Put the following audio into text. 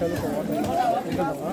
చదువుకోవాలి